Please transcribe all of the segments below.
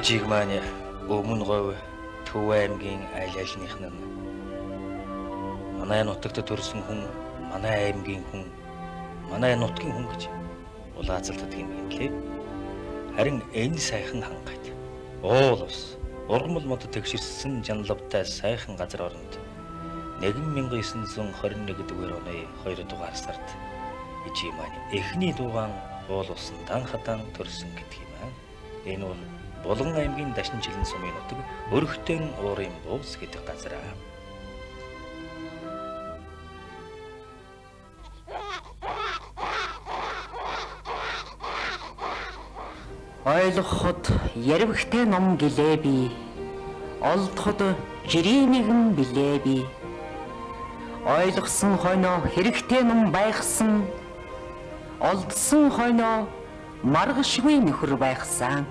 Ээжийг маань өмнө говь Төв аймгийн аль альных нь манай нутагт төрсэн хүн, манай аймгийн хүн, манай нутгийн хүн гэж улаацалддаг юм лээ. Харин энэ сайхан хангайд уул ус ургамал мод тэгшэрсэн жанлавтай сайхан газар оронд 1921 дугаар оны 2 дугаар сард ижи маань эхний дуугаан уул усан дан хадан төрсөн гэдэг юм аа. Энэ бол Булган аймгийн Дашин жилэн сумын нутаг Өрхтөн уурын буус гэдэг газар. Ойлгоход ярвхтэй ном гэлээ би. Олдоход жирийнэгэн билээ би. Ойлгосон хойноо хэрэгтэй ном байхсан. Олдсон хойноо маргашгүй нөхөр байхсан.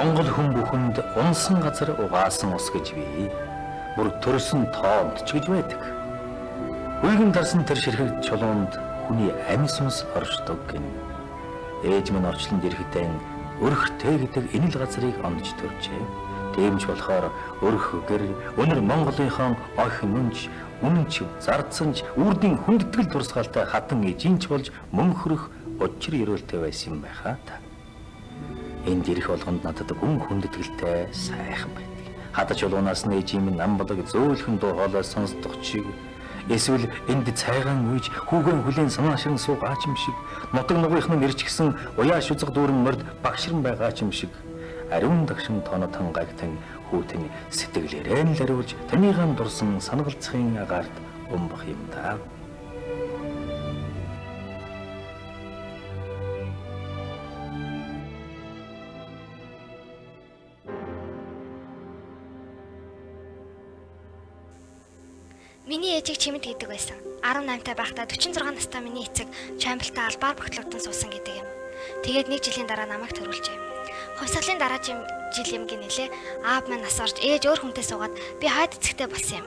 Монгол хүн бүхэнд унсан газар угаасан ус гэж бий. Бүр төрсөн тоомт ч гэж байдаг. Үйгэн дарсан тэр ширхэг чулуунд хүний амьс мс оршдог гин. Ээж минь орчлонд ирэхдээ өрхтэй гэдэг энэ л газрыг ондж төржээ. Тэмч болохоор өрх гэр өнөр Монголынхон охин нүнч үнэнч зардсанч үрдийн хүндэтгэл турсгалтай хатан эжинч болж мөнхөрөх учир өрөөлтэй байсан юм байхаа та. Энд ирэх болгонд надад гүн хүндэтгэлтэй сайхан байдаг. Хадаж улуунаас нь ээжийн нам болог зөөлхөн дуу хоолой сонсдох чиг эсвэл энд цайгаан үйж хүүгэн хүлэн санаашин суугаач юм шиг нутаг нугийнх нь ирж гисэн уяа шүзэг дүүрэн морд багшран байгаач юм шиг ариун дагшин тоонотон гагтан хүүтэн сэтгэлээрээ нь лариулж танийгаан дурсан санагалцхийн агаарт өмбөх юм даа. Миний ээжийг чимэд хийдэг байсан. 18 та байхдаа 46 настай миний эцэг чамбалтай албаар багтлагдсан суусан гэдэг юм. Тэгээд нэг жилийн дараа намайг төрүүлжээ. Хувьсгалын дараа жил юм гинэлээ. Аав маань нас орж ээж өөр хүнтэй суугаад би хайд эцэгтэй болсон юм.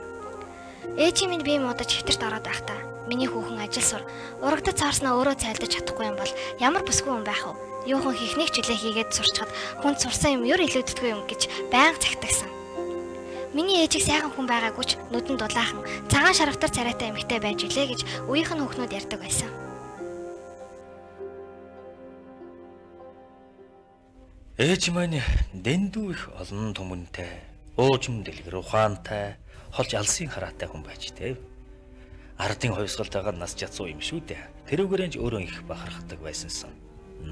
Ээжийн минь бие муудаж хэвтэрт ороод байхдаа миний хүүхэн ажил сур урагдад цаарснаа өөрөө цайлдаж чадахгүй юм бол ямар бүсгүй хүн байх вэ? Юу хүн хийхнийг ч үлээ хийгээд сурчхад хүнд сурсан юм юу илүүддэггүй юм гэж байнга цагтагсан. Миний ээжийг сайхан хүн байгаагүй ч нүдэн дулаахан цагаан шарвтар царайтай эмэгтэй байж илээ гэж үеийнх нь хүүхнүүд ярьдаг байсан. Ээж маань дэндүү их олон түмэнтэй, уужим дэлгэр ухаантай, холж алсын хараатай хүн байж тээ. Ардын хувьсгалтайгаар нас жацуу юм шүү дээ. Тэрүүгээрэнж өөрөө их бахархдаг байсансан.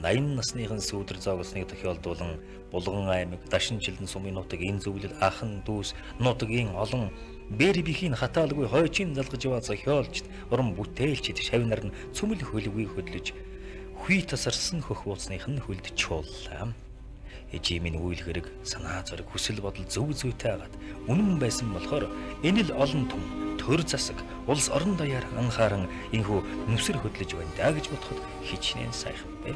80 насныхан сүүдэр зоогосныг тохиолдуулан Булган аймаг, Дашин жилдэн сумын нутаг, энэ зөвлөл ахан дүүс нутгийн олон бэр бихийн хатаалгүй хойчин залгаж яваа зохиолчд, уран бүтээлчд шавнар нь цөмөл хөлгүй хөдлөж хүй тасарсан хөх ууцных нь хөлд чууллаа. Эжимийн үйл хэрэг, санаа зориг, хүсэл бодол зөв зүйтэй агаад үнэн байсан болохоор энэ л олон том төр засаг улс орон даяар анхааран инхүү нүсэр хөдлөж байна даа гэж бодоход хичнээн сайхан бэ.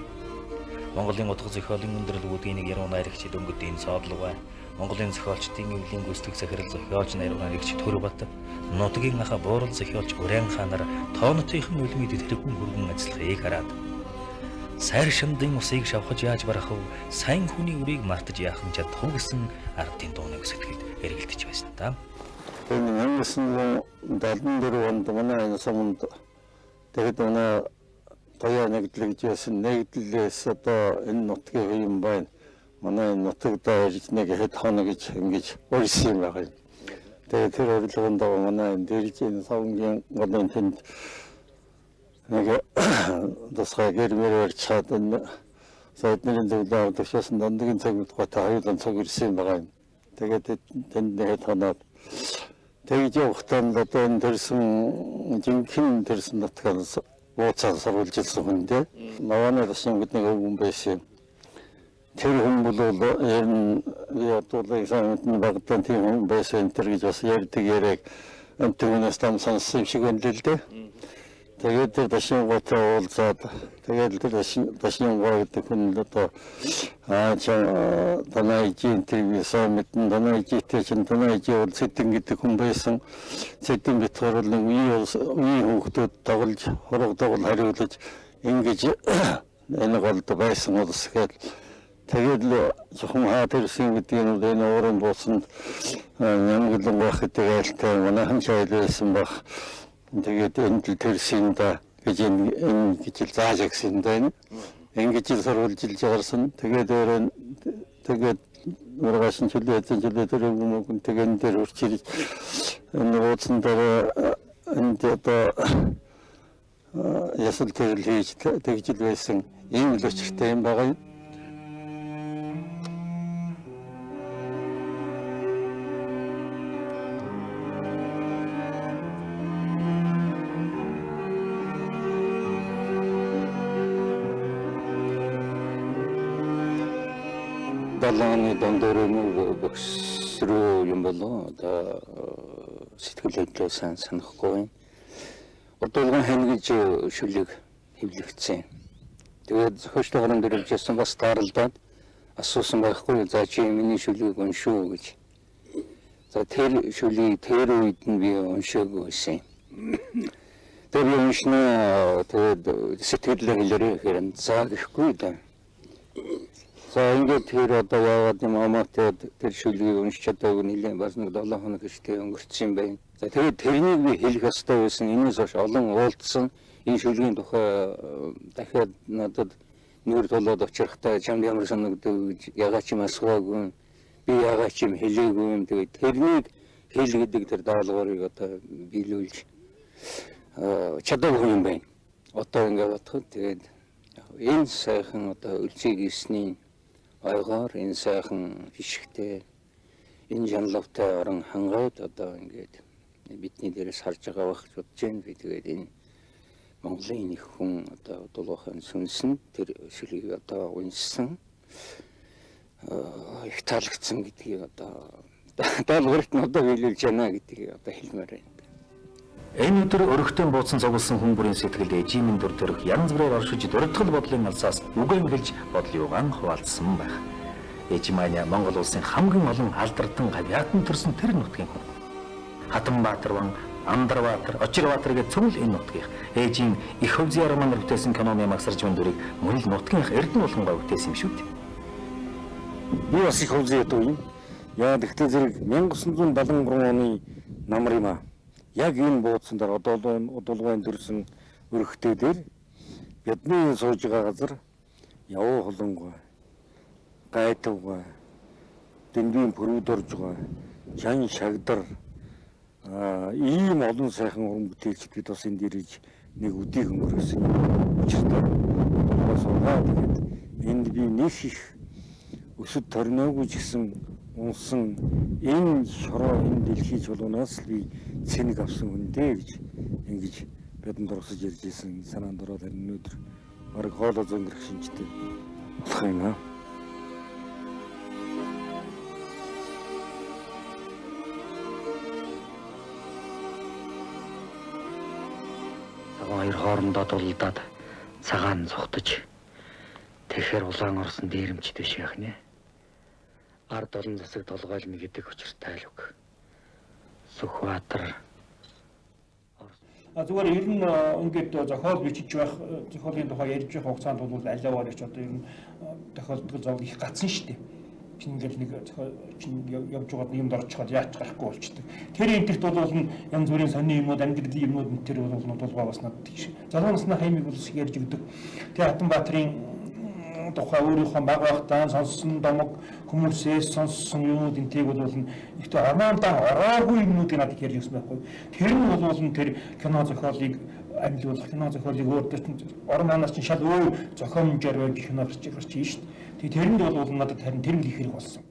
Монголын утга зохиолын өндөрлгүүдийн нэг яруу найрагчид өнгөдийн цоодлого байна. Монголын зохиолчдын эвлийн гүйцэтгэх захирал зохиолч нарийн найрагч Төрбат, нутгийн аха буурал зохиолч Уран хаанаар тоонотынхан үлмэд тэрхүүн хөргөн ажиллахыг хараад сайр шамдын усыг шавхаж яаж барах вэ? Сайн хүний үрийг мартаж яах нь чадах вэ гэсэн ардын дууныг сэтгэлд эргэлдэж байсан та. Энэ 1974 онд манай энэ суманд тэгэд манай тоя нэгдлэгжсэн нэгдлээс одоо энэ нутгийн юм байна. Манай нутагда ирж нэг хэд хоног гэж ингэж урьсан юм байна. Тэгээ тэр урилганд манай энэ савнгийн голын тэнд нэг тусгай гэрмээр чад энэ сайднэрийн зөвлөө авдагчсан дандгийн цаг утгаатай хоёулаа цаг ирсэн байгаа юм. Тэгээд тэнд нэг хоног тэгж явахдаа одоо энэ төрсэн жинхэнэ төрсэн нутгаас ууцаар сарвалж ирсэн хүн дээ. Наваны тасан гэдэг нэг хүн байсан. Тэр хүн бол ер нь одоолыг санагдсан багтан тийм хүн байсан тэр гэж бас ярьдаг яриаг энтгэнээс там сонссон юм шиг байна л дээ. Тэгээд тэр дашингуутай уулзаад тэгээд тэр дашингуу гэдэг хүн л одоо аа чам танайжийн телевизээ мэдэн танайжитэй чин танайжи бол сэтэн гэдэг хүн байсан. Сэтэн битгаар бол нэг үе үе хүүхдүүд тоглож хорог тоглол хариулж ингэж энэ голд байсан улс гэхэл тэгээд л зөвхөн хаа тэрсэн гэдэг нь энэ уурын буусан нямглан байх гэдэг айлтай манайхан шайл байсан баг Тэгээд энэ л да гэж энэ гэж л зааж агсан да энэ. Ингэж л сурвалжилж гарсан. Тэгээд өөрөө тэгээд урагаш нь чөлөө эзэн чөлөө тэр юм уу тэгээд энэ дээр үрчилж энэ ууцсан дээр энд одоо ясал тэгэл хийж тэгж л байсан. Ийм л өчртэй юм байгаа юм. Далааны дондор бокс руу юм болоо одоо сэтгэл хөдлөө сайн санахгүй байна. Удалган хэн гэж шүлэг хэвлэгцэн. Тэгээд зохиолч тоглоом дэрвжсэн бас тааралдаад асуусан байхгүй за чи миний шүлгийг уншуу гэж. За тэр шүлгийг тэр үед нь би уншаагүй байсан. Тэр уншнаа тэгээд сэтгэлээ хэлээрээ хэрэг за гэхгүй да. За ингээд тэр одоо яваад юм амаа тэр шүлгийг уншиж чадаагүй нэлээд бас нэг 7 хоног гэжтэй өнгөрцсөн юм байна. За тэгээд тэрнийг би хэлэх ёстой байсан. Энээс хойш олон уулзсан энэ шүлгийн тухай э, дахиад надад нүүр тулаад очихтай чамд ямар санагдав гэж ягаа ч юм асууаагүй. Би ягаа ч юм хэлээгүй юм. Тэгээд тэрнийг хэл гэдэг тэр даалгаврыг одоо биелүүлж э, чадаагүй юм байна. Одоо ингээд бодоход тэгээд энэ сайхан одоо үлцгийг ийсний ойгоор энэ сайхан хишгтэй энэ жанлавтай орон хангайд одоо ингээд бидний дээрээс харж байгаа байх бодож байна. Би тэгээд энэ Монголын нэг хүн одоо дулуухан сүнсэн тэр шүлгийг одоо уншсан их таалагдсан гэдгийг одоо даалгаврт нь одоо биелүүлж байна гэдгийг одоо хэлмээр байна. Энэ өдөр өргөтөн бууцсан цугласан хүн бүрийн сэтгэлд эжимэн дүр төрх янз бүрээр оршиж дурдгал бодлын алсаас үгэнгэлж бодлын угаан хуваалцсан байх. Эжиманя Монгол улсын хамгийн олон алдардан гавьяатан төрсөн тэр нутгийн хүн. Хатанбаатар ван, Андарбаатар, Очирбаатар гэж цөмөл энэ нутгийн ээжийн их хөвзийн арамаар бүтээсэн киноны магсарж буй дүрийг мөн л нутгийн эрдэнэ болгонгой бүтээсэн юм шүү дээ. Би бас их хөвзийн дүү юм. Яа гэхдээ зэрэг 1973 оны намар юм аа яг энэ буудсан дээр одоо удалгайн төрсэн өрхтэй дээр бидний сууж байгаа газар явуу холонгой гайтвгой дэндийн пөрүүд орж байгаа чан шагдар ийм олон сайхан уран бүтээлчд бид бас энэ дээрж нэг үдийг өнгөрөөсөн учиртай бас угаа тэгээд энд би нэг их өсөд торноогүй ч гэсэн унсан энэ шороо энэ дэлхий чулуунаас л би цэник авсан хүн дээ гэж ингэж бидэнд дурсаж ярьж исэн санаанд ороод харин өнөөдөр баг хоолоо зөнгөрөх шинжтэй болох юм аа. Цагаан хоёр хоорондоо дулдаад цагаан зүхтэж тэгэхэр улаан орсон дээрэмчд биш яах нэ ард олон засаг толгойлно гэдэг учиртай л үг. Сүхбаатар зүгээр ер нь ингээд зохиол бичиж байх зохиолын тухай ярьж байх хугацаанд бол алиаваар ч одоо ер нь тохиолдол зов их гацсан шүү дээ. Чин ингээл нэг чин явж байгаад юмд орчиход яач гарахгүй болчдөг. Тэр энтерт бол янз бүрийн сонин юмуд амьдралын юмуд энэ төр бол дулгаа бас надад тийш. Залуу насны хаймиг бол ярьж өгдөг. Тэгээ Хатанбаатарын тухай өөрийнхөө баг багтаа сонссон домог хүмүүсээс сонссон юмуд энтэйг бол ихтэй ормондоо ороогүй юмнуудыг надад ярьж өгсөн байхгүй. Тэр нь бол тэр кино зохиолыг амьлуулах кино зохиолыг өөртөө орон манаас чинь шал өөр зохиомжоор байж кино гарч гарч чинь шүү дээ. Тэгээ тэрэнд бол надад харин тэр л их хэрэг болсон.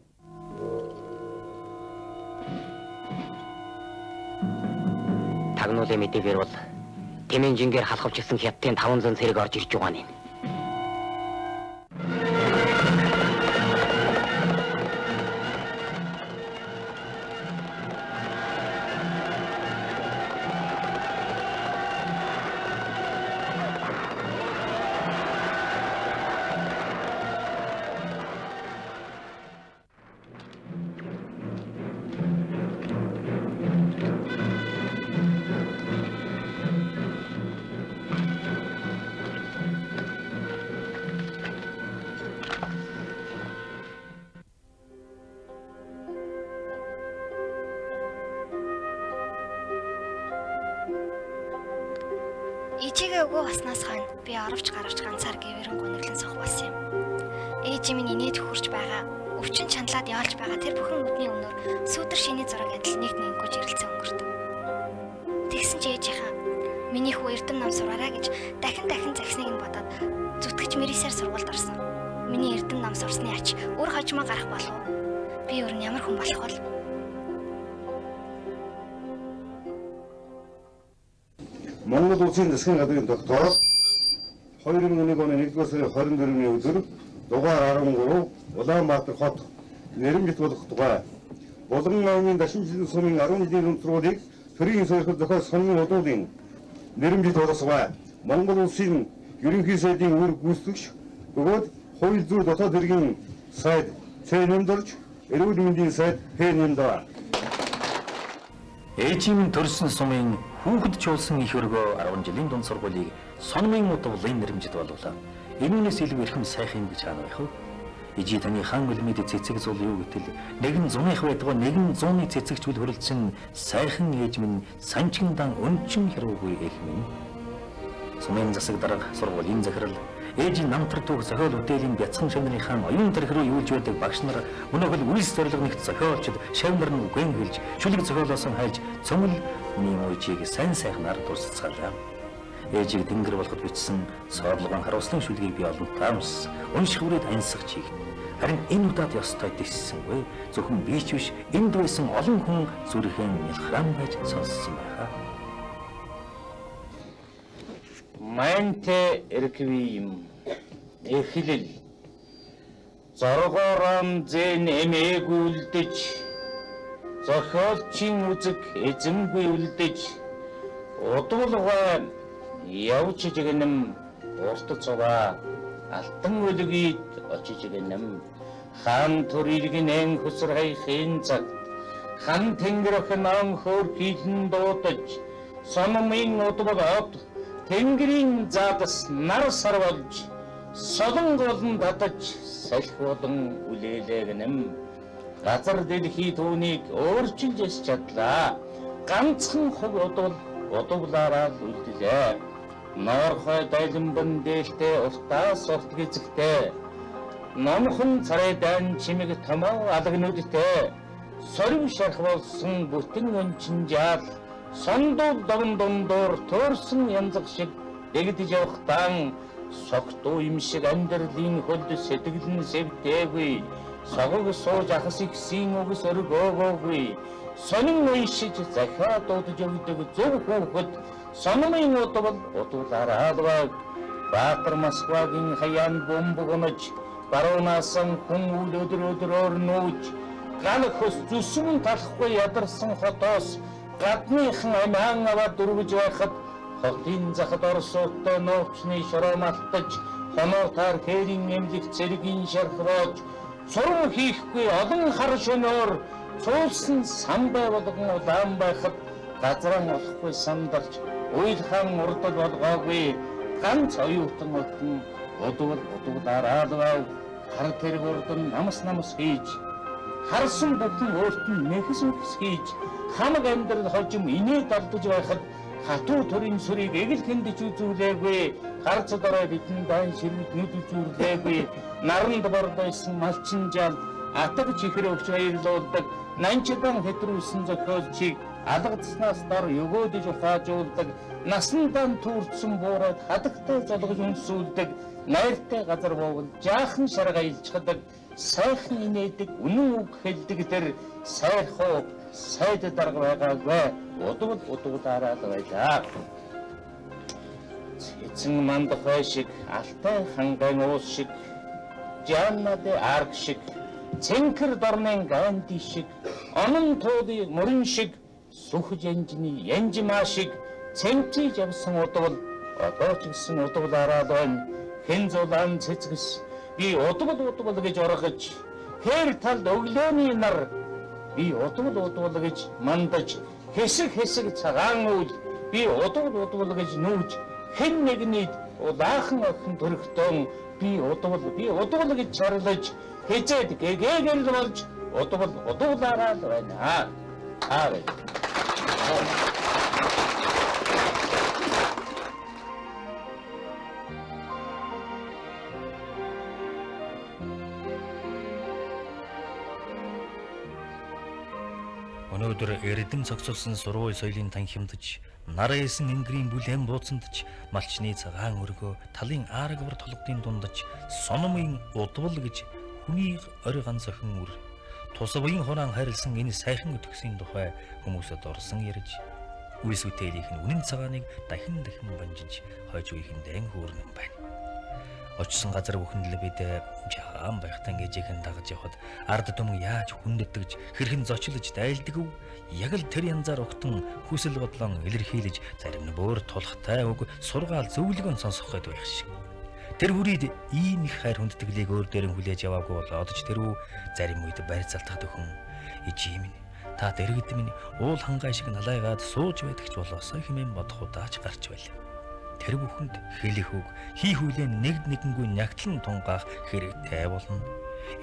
Тагнуулын мэдээгээр бол Тэмэн жингээр халахвчсан хятадын 500 цэрэг орж ирж байгаа нь. Ээжигээ хожмоо гарах болов уу? Би өөр нь ямар хүн болох вэ? Монгол Улсын засгийн газрын доктор 2001 оны 1-р сарын 24-ний өдөр дугаар 13 Улаанбаатар хот нэрмжит болох тухай Булган намын дашинжилэн сумын 11 нүд сургуулийг төрийн сойрхол зохиос сонин удуулын нэрмжит болосгоо Монгол Улсын ерөнхий сайдын үр гүйцэтгэгч бөгөөд хууль зүйн дотоод хэргийн сайд Цэнэмдэрч эрүүл мэндийн сайд Пэнэмдэ Ээжийн төрсэн сумын хүүхэд чуулсан их өргөө 10 жилийн дунд сургуулийг сонмын удвлын нэрмжид болуулаа. Энүүнээс илүү эрхэм сайхан гэж хаана байх вэ? Ижи таны хан үлмэд цэцэг зул юу гэтэл нэгэн зуных байдгаа нэгэн зууны цэцэгчүүл хөрөлдсөн сайхан ээж минь санчиндан өнчин хэрүүгүй эх минь. Сумын засаг дарга сургуулийн захирал ээжийн намтар түүх зохиол үдээлийн бяцхан шавнырынхаа оюун тарих руу юулж байдаг багш нар өнөөхөл үйлс зорилго нэгт зохиолчд шавнар нь үгэн хэлж шүлэг зохиолоос нь хайж цөмөл миний мужийг сайн сайхнаар дурсацгаалаа. Ээжийг тэнгэр болоход бичсэн соорлогон харуулсан шүлгийг би олон таамс унших үрээд ансах чиг. Харин энэ удаад ёстой дэссэнгүй зөвхөн би ч биш энд байсан олон хүн зүрхэн нэлхрам байж сонссон байхаа. Манте эрквим эхлэл. Зоргоорон зэн эмээгүүлдэж зохиолчийн үзэг эзэмгүй үлдэж. Удуулгаа явж жигнэм урт цуваа алтан өлгийд очиж гэнэм хаан төрилгэн хөсөр хайхын цаг. Хан тэнгэрх нам хөр хилэн дуудаж сономын удвал од Тэнгэрийн заадас нар сар болж солон голн татаж салхи болон үлээлээ гэнэм газар дэлхий түүнийг өөрчилж яс чадлаа. Ганцхан хөг удвал удвлаараа үлдлээ Норхой дайланбан дээлтэй уртаас урт гизэгтэй. Номхон царайдан чимэг томоо алагнуудтэй сорим шарх болсон бүтэн өнчин жаал сондууд догн дундуур төөрсөн янзаг шиг дэгдэж явахтан согтуу юм шиг амьдралын хөлд сэтгэл нь сэвдээгүй. Согог сууж ахас ихсийн үгс өргөөгөөгүй сонин уйшиж захиа дуудаж өгдөг зөв хүүхэд сономын удвал удуулаараа албаг Баатар Москвагийн хаяан бомб гонож баруунаас хүн үл өдөр өдрөөр нүүж гал хөс зүсмэн талахгүй ядарсан хотоос гадныхан амиан аваад дөрвөж байхад хотын захад орсуудтай нууцны шороо малтаж хоноотаар хээрийн эмлэх цэргийн шархвоож сурам хийхгүй олон хар шөнөөр цуулсан самбай болгон удаан байхад газран олохгүй сандарч уйлхан урдал болгоогүй ганц оюутан отон удвал удвалаар аалгав хар тэрэг урдан намс намс хийж харсан бүхэн өөрт нь нэхэс үхс хийж хамаг амьдрал хожим инээд алдаж байхад хатуу төрийн сүрийг эгэл хэндэж үзүүлээгүй гарц дорой бидний дан ширмэд нүд үзүүлээгүй наранд бордойсон малчин жал атаг чихэр өгч баярлуулдаг нанчдан хэтрүүлсэн зохиолчийг алгадснаас дор өгөөдөж ухаажуулдаг. Насандан түүрдсэн буураад хадагтай золгож үнсүүлдэг найртай газар боовол жаахан шарга илчдэг сайхан инээдэг үнэн үг хэлдэг тэр сайрхуу сайд дарга байгаагүй удвал удвалаараа л байлаа. Эцэн мандахай шиг алтай хангайн уус шиг жаннад арг шиг цэнхэр дорнын ганди шиг онон тууны мөрөн шиг сүх жанжны янжмаа шиг цэнчиж явсан удвал одоо ч гэсэн удвалаараа л байна. Хэн зулаан цэцгэс би удвал удвал гэж оргож хээр талд өглөөний нар би удвал удвал гэж мандаж хэсэг хэсэг цагаан үйл би удвал удвал гэж нүүж хэн нэгний улаахан охин төрөхтөн би удвал би удвал гэж чарлаж хизээд гэгээгэл болж удвал удвалаараа л байна. Аа. Өнөөдөр эрдэм цогцолсон сургууль соёлын тан хямдж нараа эсэн энгэрийн бүлээн бууцандж малчны цагаан өргөө талын аарагвар толгодын дундаж сономын удвал гэж хүний ори ганц охин үр тус буян хураан харилсан энэ сайхан өтгсийн тухай хүмүүсэд орсон ярьж үс үтээлийнх нь үнэн цагааныг дахин дахин банжиж хойж үеийнхэн хөөрнөн байна. Очсон газар бүхэнд л бид жагаан байхтан ээжийнхэн дагаж явхад ард түмэн яаж хүндэтгэж хэрхэн зочлож дайлдаг вэ? Яг л тэр янзаар өгтөн хүсэл бодлон илэрхийлж зарим нь бүр тулхтай үг сургаал зөвлөгөөн сонсох гээд байх шиг. Тэр хүрээд ийм их хайр хүндэтгэлийг өөр дээрэн хүлээж яваагүй бол одож тэрүү зарим үед байр залтах дөхөн ижим минь та дэргэд минь уул хангай шиг налайгаад сууж байдагч болоосоо хэмээн бодох удаач гарч байлаа. Тэр бүхэнд хэлэх үг, хийх үлээ нэгд нэгэнгүй нягтлан тунгаах хэрэгтэй болно.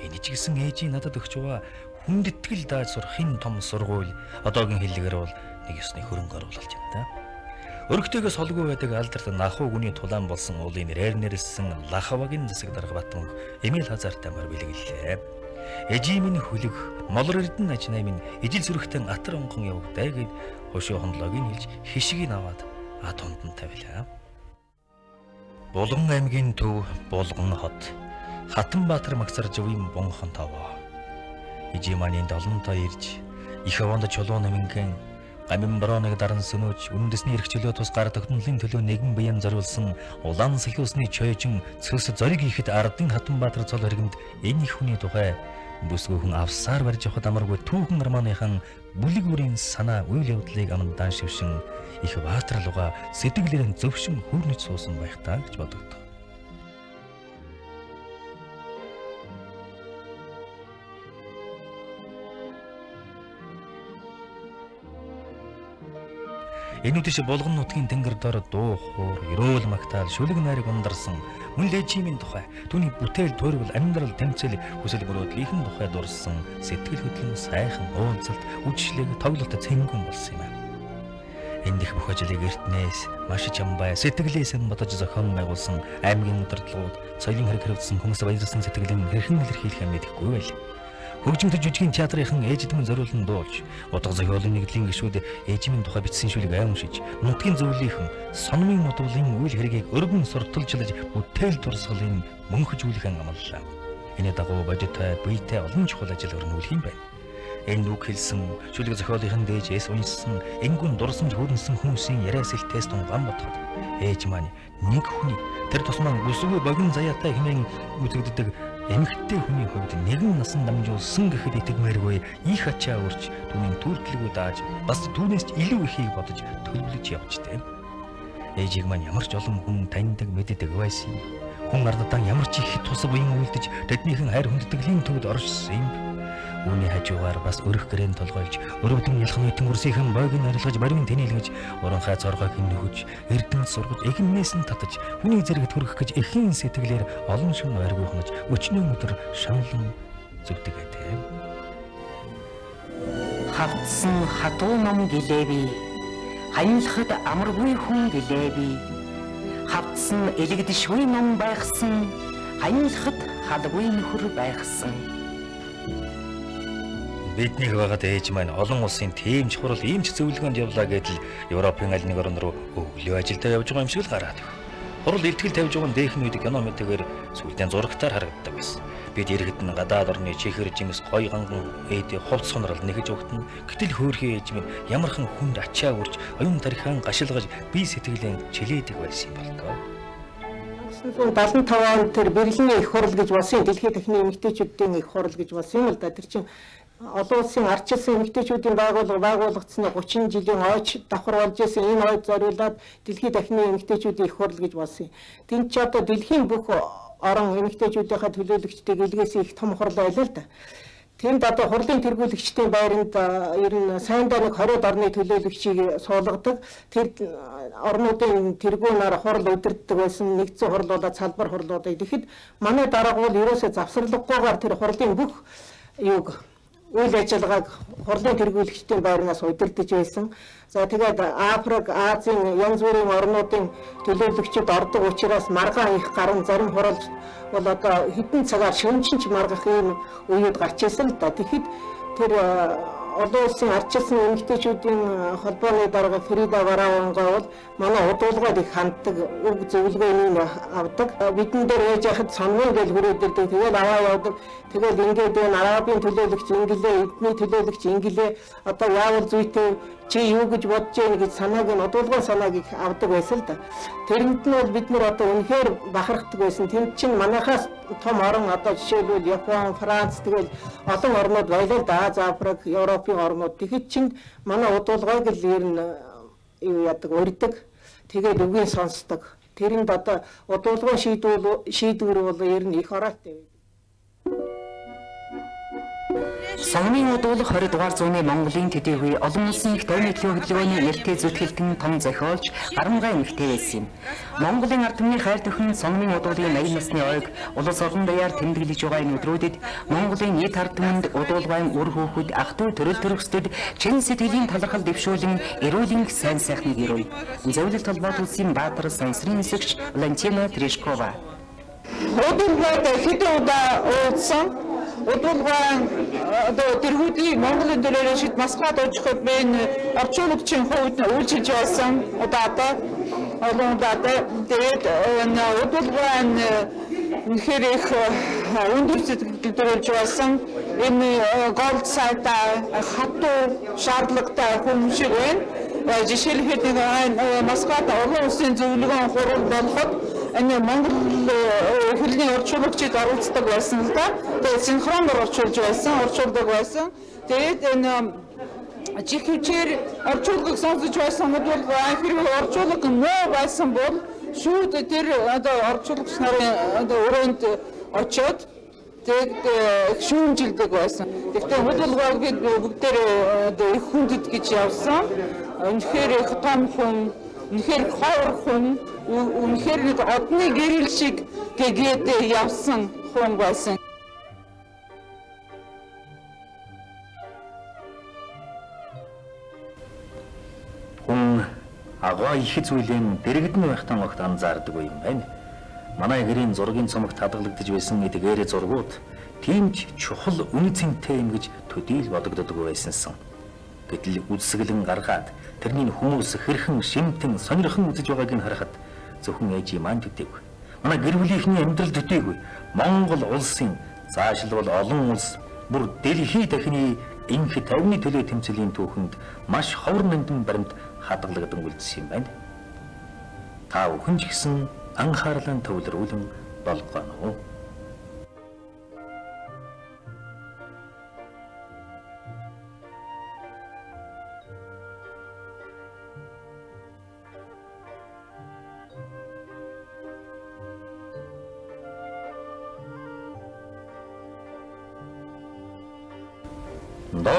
Энэ ч гэсэн ээжийн надад өгч байгаа хүндэтгэл дааж сурах хин том сургууль одоогийн хэллэгээр бол нэг ёсны хөрөнгө оруулалт юм да. Өргөтэйгээс холгүй байдаг алдарт нахуу гүний тулаан болсон уулын нэрээр нэрсэн Лахавагийн засаг дарга Батман Эмил Хазартамаар бэлгэллээ. Эжимийн хүлэг молор эрдэн ажнаа минь ижил сүрхтэн атар онгон явагдай гэд хошоо хондлоог нь хэлж хишгийг аваад ад хонд нь тавилаа. Булган аймгийн төв Булган хот Хатанбаатар магцар живийн бонхон таваа. Ижиманийн долонтой ирж их авонд чулуу наминхэн гамин брооныг даран сөнөөж үндэсний эрхчлөө тус гар тогтнолын төлөө нэгэн биеэн зориулсан улаан сахиусны чойжин цөс зориг ихэд ардын Хатанбаатар цол хоригнд энэ их хүний тухай бүсгүйхэн авсаар барьж явахад амаргүй түүхэн армааныхан бүлэг бүрийн санаа үйл явдлыг амандаан шившин их баатарлуга сэтгэлээр зөвшин хүрнэж суусан байх таа гэж бодогдов. Энэ үдэш булган нутгийн тэнгэр дор дуу хуур, эрүүл магтаал, шүлэг найраг ундарсан мөн лежимийн тухай, түүний бүтээл төрвөл амьдрал тэмцэл хүсэл мөрөөдлийнхэн тухай дурсан сэтгэл хөдлөн сайхан уулзалт, үжишлэг тоглолт цэнгэн болсон юм аа. Энд их бүх ажлыг эртнээс маш чамбай сэтгэлээс нь бодож зохион байгуулсан аймгийн удирдлагууд соёлын хэрэг хэрэгжсэн хүмүүс баярлсан сэтгэлийн хэрхэн илэрхийлэх юм мэдэхгүй байл. Хөгжимтэй жүжигийн театрынхан ээждмэн зориулан дуулж, утга зохиолын нэгдлийн гишүүд ээжмийн тухай бичсэн шүлэг айн уншиж, нутгийн зөвлөлийн сономын нутглын үйл хэргийг өргөн сурталчлаж бүтээл дурсгалын мөнхжүүлхэн амлалаа. Энэ дагуу бодиттой биетэй олон чухал ажил өрнүүлэх юм байна. Энэ үг хэлсэн шүлэг зохиолынхан дээжээс уншсан энгүн дурсамж хүрнсэн хүмүүсийн яриа сэлтээс тунгаан бодоход ээж маань нэг хүний тэр тусмаа бүсгүй богино заяатай хэмээн үзэгддэг эмэгтэй хүний хувьд нэгэн насан дамжуулсан гэхэд итгэмээргүй их ачаа өрч түүний төрөлгүй дааж бас түүнээс ч илүү ихийг бодож төлөвлөж явжтэй. Ээжийг маань ямар ч олон хүн таньдаг мэддэг байсан. Хүн ардадан ямар ч их тус буян үлдэж тэднийхэн хайр хүндтгэлийн төвд оршсон юм. Үүний хажуугаар бас өрөх гэрэн толгойлж, өрөвдөн ялхан үтэн үрсийнхэн бойг нь арилгаж, барин тэнэлгэж, уранхай цоргойг нөхөж, эрдэнэ сургаж, эгнээс нь татаж, хүний зэрэгт хүрэх гэж эхийн сэтгэлээр олон шин ойргүй хонож, өчнөө өдөр шаналн зүвдэг гэдэг. Хавцсан хатуу ном гэлээви. Хаянлахад амаргүй хүн гэлээви. Хавцсан элэгдэшгүй ном байхсан. Хаянлахад халгүй нөхөр байхсан биднийг байгаад ээж маань олон улсын тийм чухал ийм ч зөвлөгөөнд явлаа гэдэл Европын аль нэг орн руу өглөө ажилдаа явж байгаа юм шиг л гараад өг. Хурал илтгэл тавьж байгаа дээхэн үед кино мэдээгээр сүлдэн зурагтаар харагддаг байсан. Бид ирэхэд нь гадаад орны чихэр жимс гой ганган ээдээ хувц сонрол нэгж өгтөн гэтэл хөөрхий ээж минь ямархан хүнд ачаа үрж оюун тарихаан гашилгаж би сэтгэлэн чилээдэг байсан юм болтоо. 1975 онд тэр Берлиний их хурал гэж болсон дэлхийн техникийн эмэгтэйчүүдийн их хурал гэж болсон юм л да. Тэр чинь олон улсын ардчилсан эмэгтэйчүүдийн байгууллага байгуулагдсны 30 жилийн ойч давхар болж исэн энэ ойд зориулаад дэлхийн дахны эмэгтэйчүүдийн их хурл гэж болсон юм. Тэнд ч одоо дэлхийн бүх орон эмэгтэйчүүдийнхээ төлөөлөгчдийг илгээсэн их том хурл байлаа л да. Тэнд одоо хурлын тэргүүлэгчдийн байранд ер нь сайндаа нэг 20 орны төлөөлөгчийг суулгадаг. Тэр орнуудын тэргүүнээр хурл удирддаг байсан нэгдсэн хурл болоод салбар хурлуудыг. Тэгэхэд манай дарга бол ерөөсөө завсарлаггүйгээр тэр хурлын бүх юуг үйл ажиллагааг хурлын тэргүүлэгчдийн байрнаас удирдах байсан. За тэгээд Африк, Азийн янз бүрийн орнуудын төлөөлөгчд ордог учраас маргаан их гарan зарим хурал бол одоо хэдэн цагаар шөнчин ч маргах юм үеуд гарч ирсэн л да. Тэгэхэд тэр олон улсын арчилсан эмэгтэйчүүдийн холбооны дарга Фрида Варавангаа бол манай удуулгаад их ханддаг үг зөвлөгөөнийг авдаг. Бидэн дээр яаж яхад сонгоно гэж хүрээдэлдэг. Тэгээд аваа явдаг. Тэгээд ингээд энэ арабын төлөөлөгч ингэлээ, эдний төлөөлөгч ингэлээ одоо яавал зүйтэй чи юу гэж бодож байна гэж санааг нь удуулгын санааг их авдаг байсан л да. Тэрэнд нь бол бид нар одоо үнэхээр бахархдаг байсан. Тэнд чинь манайхаас том орон одоо жишээлбэл Япон, Франц тэгэл олон орнууд байлаа да. Аз, Африк, Европын орнууд. Тэгэхэд чинь манай удуулгааг л ер нь юу яадаг, урьдаг. Тэгээд үгийг сонсдог. Тэрэнд одоо удуулгын шийдвэр шийдвэр бол ер нь их ороотой Сонгомын удуулах 20 дугаар зууны Монголын төдийгүй олон улсын их тойрны хөдөлгөөний нэртэй зүтгэлтэн том зохиолч Гарамгай эмэгтэй байсан юм. Монголын ард түмний хайр төхөн Сонгомын удуулын 80 насны ойг улс орон даяар тэмдэглэж байгаа энэ өдрүүдэд Монголын нийт ард түмэнд удуулгын үр хөөхөд ах トゥ төрөл төрөсдөд чин сэтгэлийн талархал дэвшүүлэн эрүүлийн сайн сайхныг ирүүй. Зөвлөлт толгойд улсын баатар сансрын нисэгч Валентина Тришкова. Удуулгад хэдэн удаа уулзсан удуулгын одоо тэргүүдийн Монголын дөрөөр шид Москвад очиход энэ орчуулагчийн хувьд үйлчилж байсан. Удаадаа олон удаадаа тэгээд энэ удуулгын үнэхээр их өндөр сэтгэл төрүүлж байсан. Энэ голд сайта хатуу шаардлагатай хүн шиг байна. Жишээлхэд нэг Москвад олон улсын зөвлөгөөн хурал болоход энэ Монгол э, хэлний орчуулагчид оруулцдаг байсан л да. Тэгээд синхроноор орчуулж байсан, орчуулдаг байсан. Тэгээд энэ чих хвчээр орчуулгыг сонсож байсан бол хэрвээ орчуулга нөө байсан бол шүүд тэр одоо орчуулагч нарын одоо өрөөнд очиод тэгээд э, шүүмжилдэг байсан. Гэхдээ хөдөлгөөр гээд бүгдээр одоо их хүндэт гэж явсан. Үнэхээр их том хүн үнэхээр ховор хүн үнэхээр нэг одны гэрэл шиг гэгээд явсан хүн байсан. Хүн агаа их зүйлийн дэрэгдэн байхтан огт анзаардаг юм байна. Манай гэрийн зургийн цомогт хадгалагдаж байсан эдгээр зургууд тийм ч чухал үнэ цэнтэй юм гэж төдийл бодогддог байсансан. Гэтэл үсгэлэн гаргаад тэрнийг хүмүүс хэрхэн шимтэн сонирхон үзэж байгааг нь харахад зөвхөн ээжийн маань төдийгүй. Манай гэр бүлийнхний амьдрал төдийгүй. Монгол улсын заашлбал олон улс бүр дэлхий дахины инх тавны төлөө тэмцэлийн түүхэнд маш ховор нандин баримт хадгалагдсан үлдсэн юм байна. Та бүхэн ч гэсэн анхаарлаа төвлөрүүлэн болгоно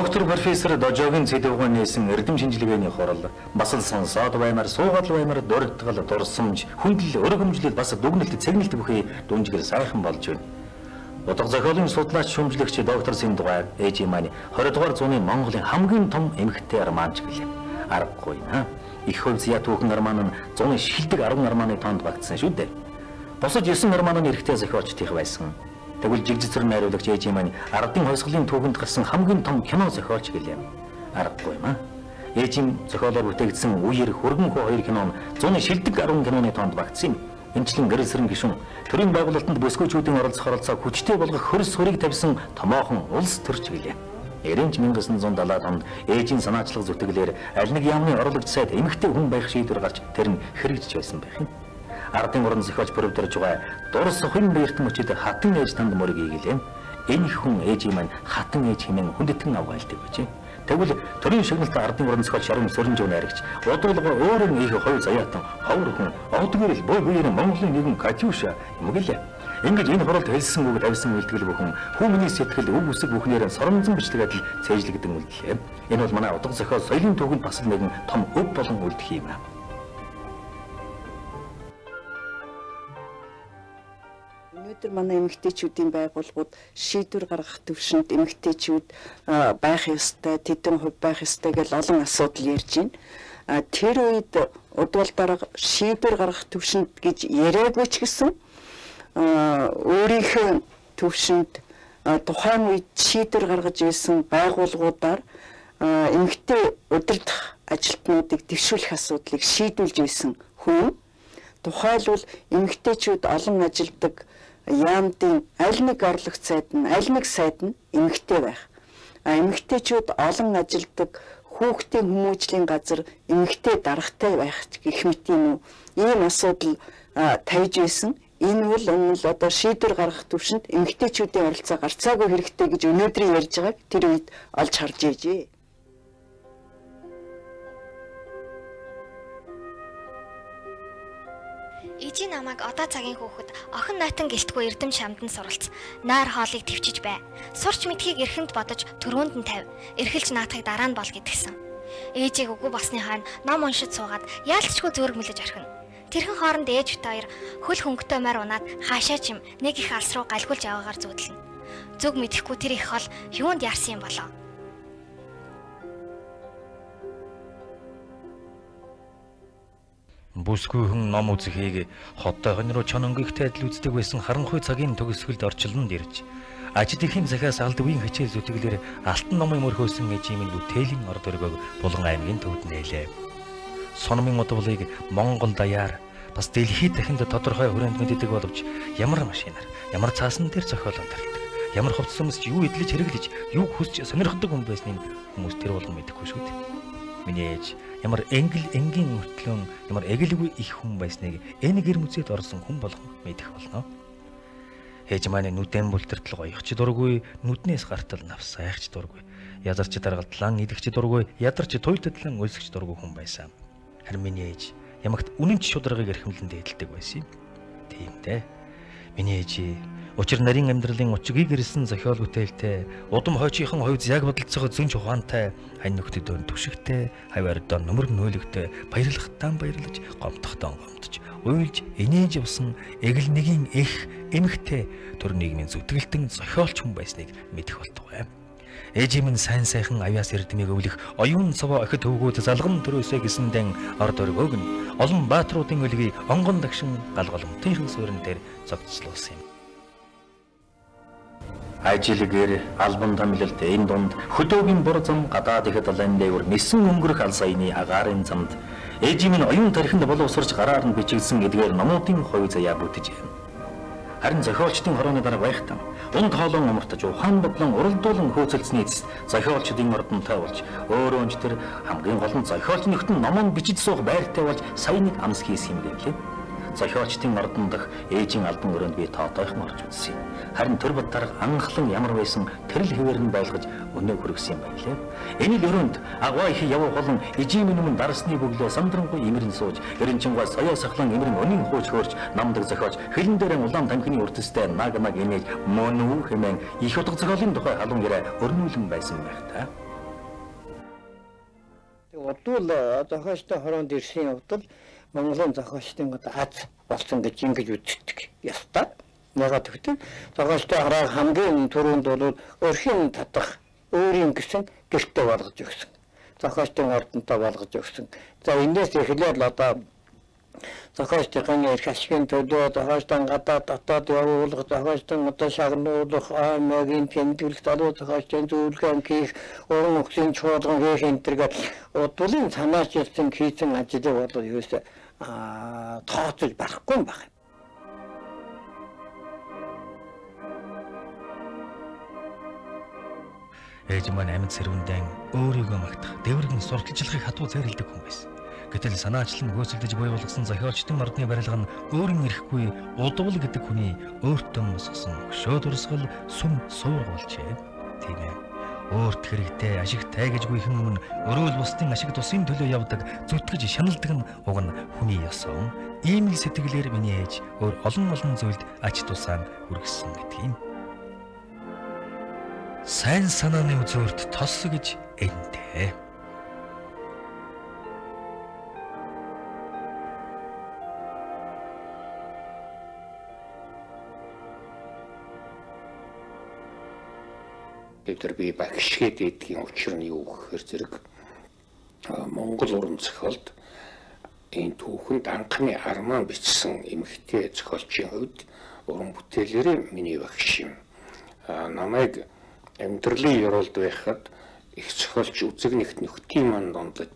Доктор профессор Дожогийн цэдэвгэн нээсэн эрдэм шинжилгээний хурал бас л сонсоод баймаар суугаад баймаар дурдгал дурсамж хүндэл өргөмжлөл бас дүгнэлт цэгнэлт бүхий дүнжгэр сайхан болж байна. Утга зохиолын судлаач шүүмжлэгч доктор Синдугай ээж маань 20 дугаар зууны Монголын хамгийн том эмэгтэй армаанч гэлээ. Аргагүй наа. Их хувь зя түүхэн армаан нь зуны шилдэг 10 армааны тоонд багтсан шүү дээ. Босож 9 армааны эрэгтэй зохиолчдих байсан. Тэгвэл жигжицэр найруулагч ээж юм ардын хувьсгалын түүхэнд гарсан хамгийн том кино зохиолч гэлээ. Аргагүй юм аа. Ээжийн зохиолоор бүтээгдсэн үеэр хөргөн хөө хоёр кино нь зуны шилдэг 10 киноны тоонд багтсан юм. Энэчлэн гэрэлсрэн гишүүн төрийн байгуулалтанд бүсгүйчүүдийн оролцох оролцоо хүчтэй болгох хөрс хөрийг тавьсан томоохон улс төрч гэлээ. Эренч 1970 онд ээжийн санаачлах зүтгэлээр аль нэг яамны орлогч сайд эмэгтэй хүн байх шийдвэр гарч тэр нь хэрэгжиж байсан байх юм ардын уран зохиолч бүрдэрж байгаа дурс хүн биертэн өчид хатан ээж танд мөрийг игэлээ. Энэ хүн ээжийн маань хатан ээж хэмээн хүндэтгэн авгаалдаг байж. Тэгвэл төрийн шагналт ардын уран зохиолч Шарим Сөрөнжөв найрагч удуулга өөрөө их хоёр заяатан ховор хүн одгөрөл боо биеэр Монголын нэгэн Катюша юм гэлээ. Ингэж энэ хуралд хэлсэн үг тавьсан үйлдэл бүхэн хүмүүний сэтгэл өг үсэг бүхнээр соромзон бичлэгээд л цээжлэгдэн үлдлээ. Энэ бол манай утга зохиол соёлын түүхэнд бас нэгэн том өв болон үлдэх юм аа. Өнөөдөр манай эмэгтэйчүүдийн байгууллагууд шийдвэр гаргах төвшөнд эмэгтэйчүүд байх ёстой, тэдэн хувь байх ёстой гэж олон асуудал ярьж байна. Тэр үед удвал дарга шийдвэр гаргах төвшөнд гэж яриаггүй ч гэсэн өөрийнхөө төвшөнд тухайн үед шийдвэр гаргаж ирсэн байгууллагуудаар эмэгтэй удирдах ажилтнуудыг дэвшүүлэх асуудлыг шийдүүлж байсан хүн тухайлбал эмэгтэйчүүд олон ажилдаг яамдын аль нэг орлогч сайд нь аль нэг сайд нь эмэгтэй байх. А эмэгтэйчүүд олон ажилдаг хүүхдийн хүмүүжлийн газар эмэгтэй даргатай байх гэх мэт юм уу ийм асуудал тавьж байсан. Энэ бол өмнө одоо шийдвэр гаргах төвшөнд эмэгтэйчүүдийн оролцоо гарцаагүй хэрэгтэй гэж өнөөдрийн ярьж байгааг тэр үед олж харж ээжээ. Ижи намайг одоо цагийн хүүхэд охин найтан гэлтгүй эрдэм шамданд суралц. Нойр хоолыг төвчиж бай. Сурч мэдхийг эрхэнд бодож төрөөнд нь тавь. Эрхэлж наатахыг дараа нь бол гэдгсэн. Ээжийг үгүй басны хойно ном уншиж суугаад яалтчгүй зөөрг мөлөж орхино. Тэрхэн хооронд ээж бит хоёр хөл хөнгөтэй морь унаад хаашаа чим нэг их алс руу галгуулж яваагаар зүудлэн. Зүг мэдэхгүй тэр их хол юунд яарсан юм болоо. Бүсгүй хүн ном үзэхийг хоттой хонь руу чононгийн адил үздэг байсан харанхуй цагийн төгсгөлд орчлонд ирж ажид ихийн захиас алд үеийн хичээл зүтгэлээр алтан номын мөрхөөсөн эжимийн бүтээлийн орд өргөөг булган аймгийн төвд нээлээ. Сономын удвалыг Монгол даяар бас дэлхийд дахинд тодорхой хүрээнд мэддэг боловч ямар машинаар ямар цаасан дээр зохиол амтарладаг ямар хувцас хүмүүс юу идэлж хэрэглэж юу хүсч сонирхдаг хүн байсныг хүмүүс тэр болгон мэдэхгүй шүү дээ. Миний ээж ямар энгэл энгийн мөртлөн ямар эгэлгүй их хүн байсныг энэ гэр мүзэд орсон хүн болгон мэдэх болно. Ээж маань нүдэн бүлтэртэл гоёхч дургүй, нүднээс гартал навс айхч дургүй. Язарч даргалтлан идэгч дургүй, ядарч туйлтлан өлсгч дургүй хүн байсан. Харин миний ээж ямагт үнэнч шударгыг эрхэмлэн дээдэлдэг байсан юм. Тийм дээ. Миний ээж Учир нарийн амьдралын учгийг ирсэн зохиол бүтээлтэй, удам хойчийнхан хувьд яг бодолцоогоо зөнж ухаантай, хань нөхдөд өн түшигтэй, хаваард нөмөр нөөлөгтэй, баярлахтан баярлаж, гомдохтон гомдож, уйлж инээж явсан эгэл нэгийн их эмхтэй төр нийгмийн зүтгэлтэн зохиолч хүн байсныг мэдэх болтугай. Ээжим нь сайн сайхан авяас эрдмийг өвлөх оюун цаваа охид хөвгүүд залган төрөөсэй гэсэндэн орд өргөөг нь олон баатруудын өлгийг онгон дагшин галголомтынхан суурин дээр зогцлуулсан юм ажилгээр албан томилолт энэ дунд хөдөөгийн бур зам гадаад их далайн дээгүр нисэн өнгөрөх ал саяны агаарын замд ээжийн оюун тархинд боловсрч гараар нь бичигдсэн эдгээр номуудын хувь заяа бүтэж байна. Харин зохиолчдын хорооны дараа байхтан унд хоолон умартаж ухаан бодлон уралдуулан хөөцөлдсөний эцэст зохиолчдын ордонтой болж өөрөө өнч тэр хамгийн гол нь зохиолч нөхтөн номон бичиж суух байртай болж сая нэг амс хийсэн юм гэлээ зохиолчдын ордон дах ээжийн албан өрөөнд би тоотойхон орж үзсэн. Харин тэр бод дарга анхлан ямар байсан тэрл хэвээр нь байлгаж өнөө хүргэсэн байлээ. Энэ л өрөөнд агваа их явах болон ижийн минь дарсны бүглөө самдрангуй имэрэн сууж, эренчингуй соёо сахлан имэрэн өнийн хууч хөөрч намдаг зохиолч хилэн дээрээ улаан тамхины үрдэстэй наг наг имэж мөн үү хэмээн их утга зохиолын тухай халуун яриа өрнүүлэн байсан байх та. Одвол зохиолчтой хороонд ирсэн явдал Монголын зохиолчдын одоо аз болсон гэж ингэж үздэг ёстой. Ягаад гэвэл зохиолчтой хараа хамгийн түрүүнд бол өрхийн татах өөрийн гэсэн гэртээ болгож өгсөн. Зохиолчдын ордонтой болгож өгсөн. За энэс эхлээд л одоо зохиолчдын эрх ашигын төлөө зохиолчдын гадаад дотоод явуулах зохиолчдын одоо шагнуулах аймагийн тэмдэглэх залуу зохиолчдын зөвлөгөө хийх уран өгсөн чуулган хийх энэ төргээд удуулын санаач ирсэн хийсэн ажлыг бол вэ тооцож барахгүй юм байна. Ээж маань амьд сэрвэндэн өөрийгөө магтах, дэврэгэн сурталчилахыг хатуу зайрилдаг хүн байсан. Гэтэл санаачлан хөөцөлдөж буй болгосон зохиолчдын ордны барилга нь өөрийн эрэхгүй удвал гэдэг хүний өөртөө мосгосон өшөө дурсгал сүм суур болжээ. Тийм ээ өөрт хэрэгтэй ашигтай гэж гүйхэн өмнө өрөөл бусдын ашиг тусын төлөө явдаг зүтгэж шаналдаг нь уг нь хүний ёсон. Ийм л сэтгэлээр миний ээж өөр олон олон зүйлд ач тусаа хүргэсэн гэдэг юм. Сайн санааны үзүүрт тос гэж энтэй. Тэр би багшгээд идгийн учир нь юу гэхээр зэрэг Монгол уран зохиолд энэ түүхэнд анхны армаа бичсэн эмэгтэй зохиолчийн хувьд уран бүтээлээрээ миний багш юм. Намайг амьдралын ёроолд байхад их зохиолч үзэг нэгт нөхдийн ман дондод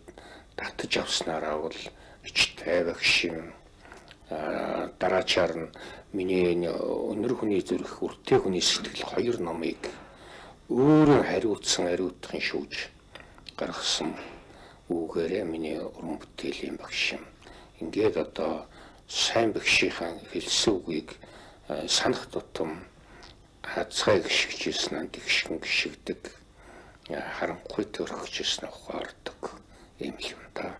татаж авснараа бол ичтэй багшин дараачаар нь миний өнөр хүний зүрх үртэй хүний сэтгэл хоёр номыг өөрөө хариуцсан хариутхан шүүж гаргасан үгээрээ миний уран бүтээлийн багш юм. Ингээд одоо сайн багшийн хэлсэн үгийг э, санах тутам хацгай гიშгжсэн э, нь тэгшин гიშгдэг харанхуй төрөхжсэн ухаардаг юм юм да.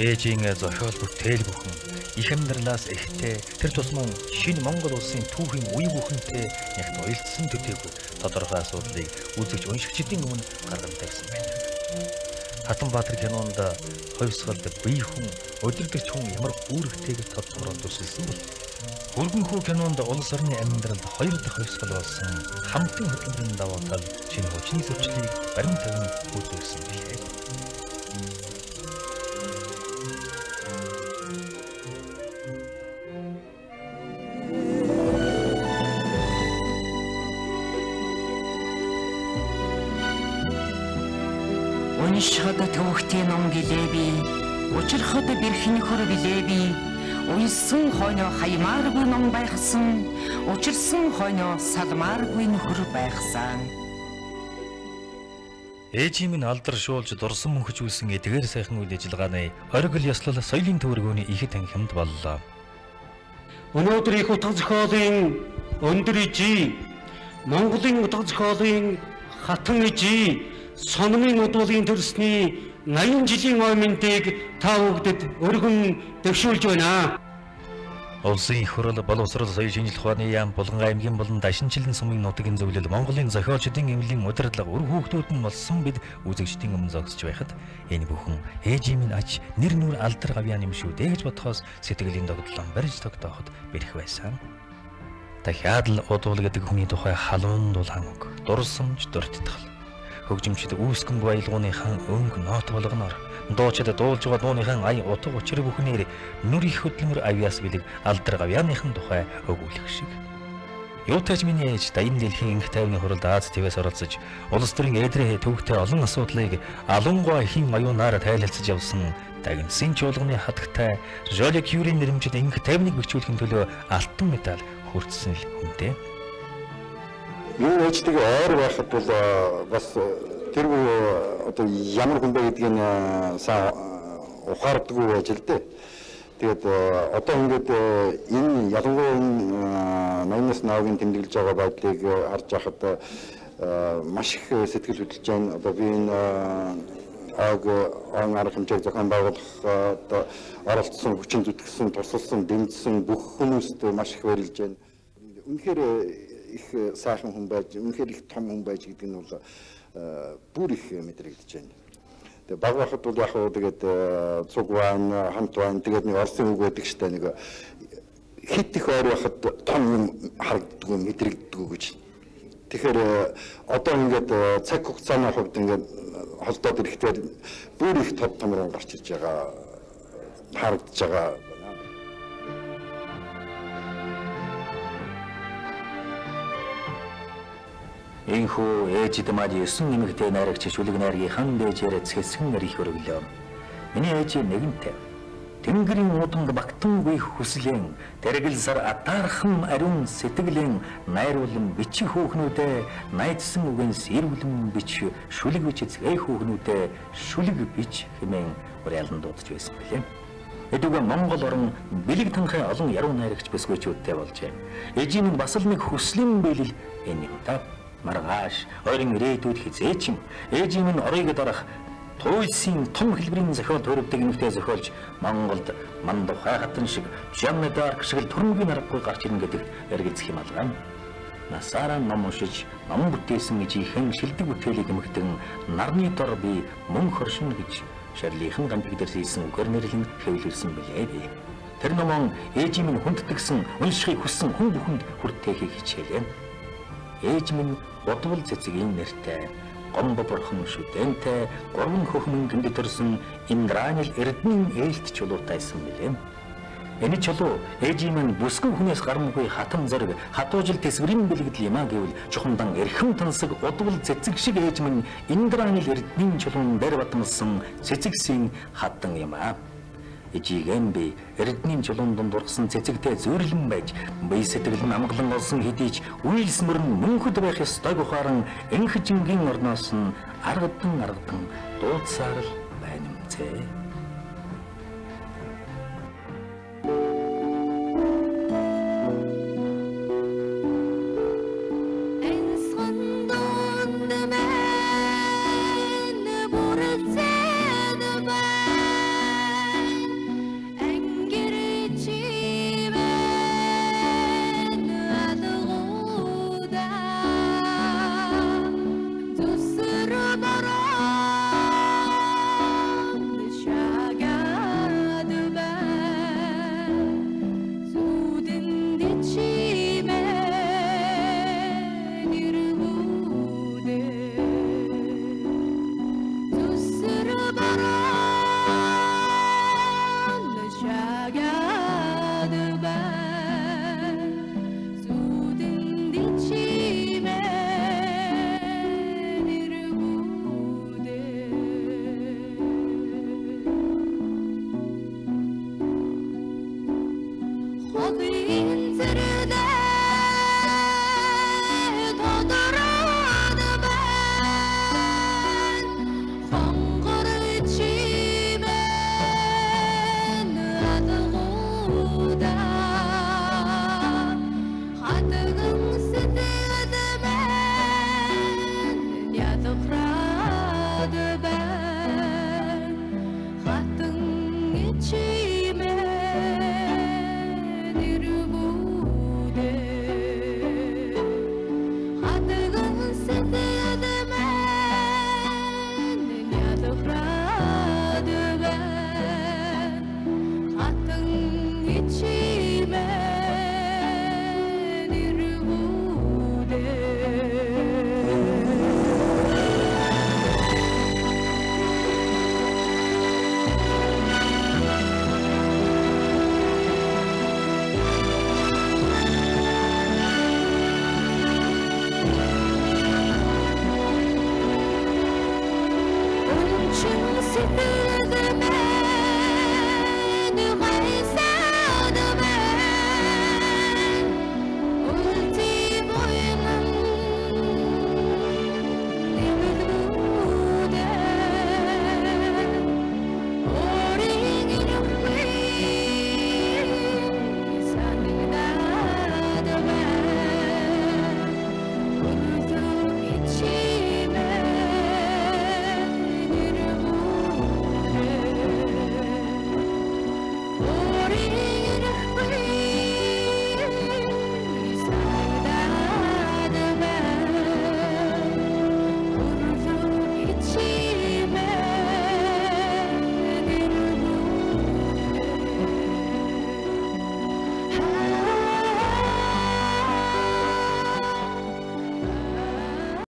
Ээжийн зохиол бүтээл бүхэн их амьдралаас ихтэй тэр тусман шинэ Монгол улсын түүхийн үе бүхэнтэй ягт уялдсан төдийгүй тодорхой асуудлыг үзэгч уншигчдын өмнө гарган тавьсан байна. Хатанбаатар кинонд хойсголд бие хүн өдөртөгч хүн ямар үүрэгтэйг тодорхойлон төсөлсөн бол Хөргөнхүү кинонд улс орны амьдралд хоёр дахь хойсгол болсон хамтын хөдөлмөрийн даваа тал шинэ хүчний зөрчлийг баримт тавин үзүүлсэн билээ. Уншихад төвхтийн ном гэлээ би. Учрахад бэрхэн хөр билээ би. Уйсан хойно хаймааргүй ном байхсан. Учирсан хойно салмааргүй нөхөр байхсан. Ээжийн минь алдар шуулж дурсан мөнхөж үлсэн эдгээр сайхан үйл ажиллагааны оргил ёслол соёлын төвөргөөний ихэд ангимд боллоо. Өнөөдөр их утга зохиолын өндөр ижи Монголын утга зохиолын хатан ижи сонмын удуулын төрсний 80 жилийн оймнтыг та бүгдэд өргөн дэвшүүлж байна. Улсын их хурл боловсрол соёлын шинжилх ухааны яам Булган аймгийн болон Дашинчилэн сумын нутгийн зөвлөл Монголын зохиолчдын эмнэлгийн удирдлага үр хүүхдүүд нь болсон бид үзэгчдийн өмнө зогсож байхад энэ бүхэн ээжийн минь ач нэр нүр алдар гавьяа юм шүү дээ гэж бодхоос сэтгэлийн догдлон барьж тогтооход бэрх байсан. Дахиад л удуул гэдэг хүний тухай халуун дулаан үг дурсамж дурдтгал хөгжимчд үүсгэн баялгууныхан өнгө нот болгоноор дуучид дуулж байгаа дууныхан ая утга учир бүхнээр нүр их хөдөлмөр авьяас билэг алдар гавьяаныхан тухай өгүүлэх шиг. Юутайч миний ээж дайны дэлхийн инх тайвны хуралд Аз твээс оролцож улс төрийн эдрээ төвхтэй олон асуудлыг алунгуй хин аюунаар тайлалцаж явсан дагнсын чуулганы хатагтай Жоли Кюрийн нэрмжид инх тайвныг бэхжүүлэхин төлөө алтан медаль хүртсэн л хүнтэй. Юу ээжтэйг ойр байхад бол бас тэр одоо ямар хүн бэ гэдгийг сайн ухаардаггүй байж л дээ. Тэгээд одоо ингээд энэ ялангуяа энэ 80-аас навгийн тэмдэглэж байгаа байдлыг харж байхад маш их сэтгэл хөдлөж байна. Одоо би энэ аг он арга хэмжээг зохион байгуулахад оролцсон, хүчин зүтгэсэн, тусалсан, дэмжсэн бүх хүмүүст маш их баярлж байна. Үнэхээр их сайхан хүн байж, үнэхээр их том хүн байж гэдэг нь бол бүр их мэдрэгдэж байна. Тэгээ баг байхад бол яг хөө тэгээд цуг байна, хамт байна. Тэгээд нэг орсын үг байдаг штэ нэг хит их ойр байхад том юм харагддгүй, мэдрэгддэггүй гэж. Тэгэхээр одоо ингээд цаг хугацааны хувьд ингээд холдоод ирэхдээ бүр их тод томрон гарч ирж байгаа харагдаж байгаа Энхүү ээж дэмад 9 нэмэгтэй найрагч шүлэг найргийнхан дээжээр цэсгэн нэр их өргөлөө. Миний ээж нэгэнтэй. Тэнгэрийн уданг багтангүй хүслийн тэргэл сар атаархан ариун сэтгэлийн найруулан бичих хөөхнүүдээ найдсан үгэн сэрвлэн бич шүлэг бич згэй хөөхнүүдээ шүлэг бич хэмээн уриалан дуудаж байсан билээ. Эдгээр Монгол орн бэлэг танхай олон яруу найрагч бэсгүйчүүдтэй болжээ. Ээжийн бас л нэг хүслийн бэлэл энэ юм та маргааш ойрын ирээдүйд хизээч юм ээжийн минь оройг дарах туйсын том хэлбэрийн зохиол төрөвдөг нөхтэй зохиолж Монголд манд хай хатан шиг Жанна Дарк шиг төрмгийн аргагүй гарч ирнэ гэдэг эргэлзэх юм алгаа. Насаараа ном уншиж, ном бүтээсэн ижийнхэн шилдэг бүтээлийг эмгтэн нарны дор би мөн хоршин гэж шарлийнхан гамбиг дээр хийсэн үгээр нэрлэн хэвлүүлсэн билээ би. Тэр номон ээжийн минь хүнддэгсэн, уншихыг хүссэн хүн бүхэнд хүртээхийг хичээлээ. Ээж минь бодвол цэцгийн нэртэй гомбо бурхан шүдэнтэй гурван хөхмөн гүнд төрсөн Индранил Эрдэнийн ээлт чулуутайсан билээ. Энэ чулуу ээжийн маань бүсгүй хүнээс гарамгүй хатан зэрэг хатуужил тэсвэрийн бэлгэдэл юм а гэвэл чухамдан эрхэм тансаг удвал цэцэг шиг ээж маань Индраанил эрдмийн чулуун дээр батмсан цэцэгсийн хатан юм а. Ижигэм би эрдмийн чулуун донд ургасан цэцэгтэй зөөрлөн байж бие сэтгэл нь амгалан олсон хэдий ч үйлс мөрн мөнхөд байх ёстой ухааран энхжингийн орноос нь аргадан аргадан дуудсаар л байна мцээ.